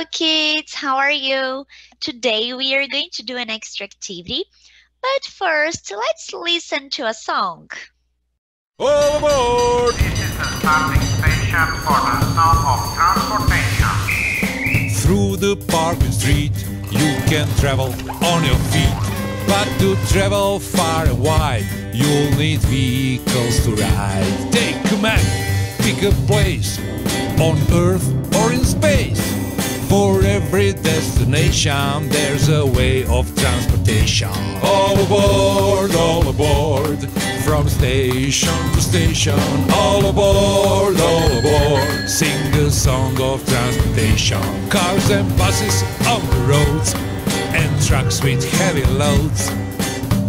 Hello kids, how are you? Today we are going to do an extra activity, but first let's listen to a song. All aboard! This is the starting station for the stop of transportation. Through the parking street, you can travel on your feet. But to travel far and wide, you'll need vehicles to ride. Take command, pick a place on Earth or in space. For every destination, there's a way of transportation. All aboard, all aboard, from station to station. All aboard, all aboard, sing a song of transportation. Cars and buses on the roads, and trucks with heavy loads.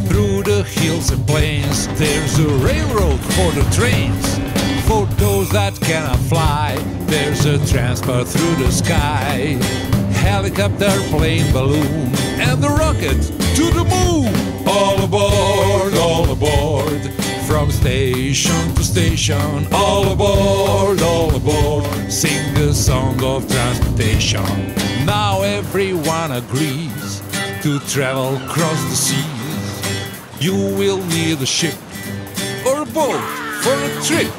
Through the hills and plains, there's a railroad for the trains. For those that cannot fly, there's a transport through the sky. Helicopter, plane, balloon, and the rocket to the moon. All aboard, all aboard, from station to station. All aboard, all aboard, sing a song of transportation. Now everyone agrees to travel across the seas. You will need a ship or a boat for a trip.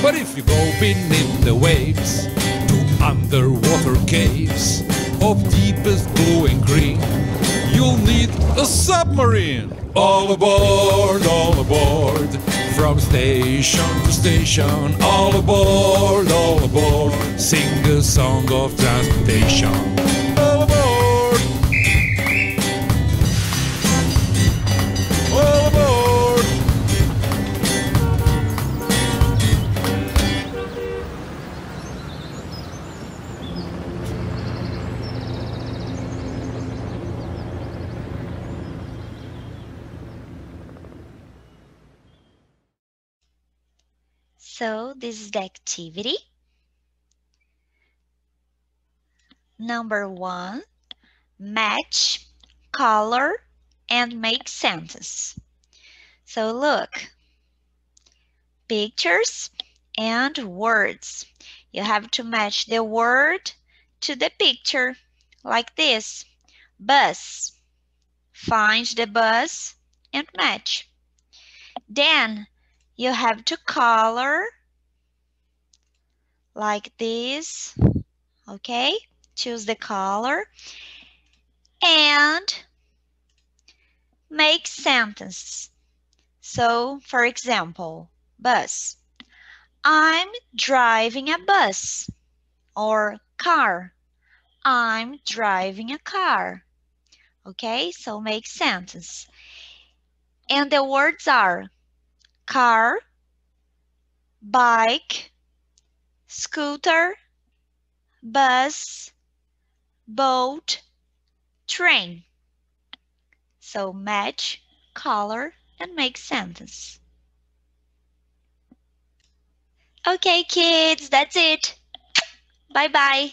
But if you go beneath the waves to underwater caves of deepest blue and green, you'll need a submarine. All aboard, all aboard, from station to station. All aboard, all aboard, sing a song of transportation. So this is the activity. Number one, match, color, and make sentence. So look, pictures and words. You have to match the word to the picture, like this. Bus. Find the bus and match. Then you have to color like this. Okay, choose the color and make sentence. So, for example, bus. I'm driving a bus or car. I'm driving a car. Okay, so make sentence. And the words are car, bike, scooter, bus, boat, train. So match, color, and make sentence. Okay, kids, that's it. Bye-bye.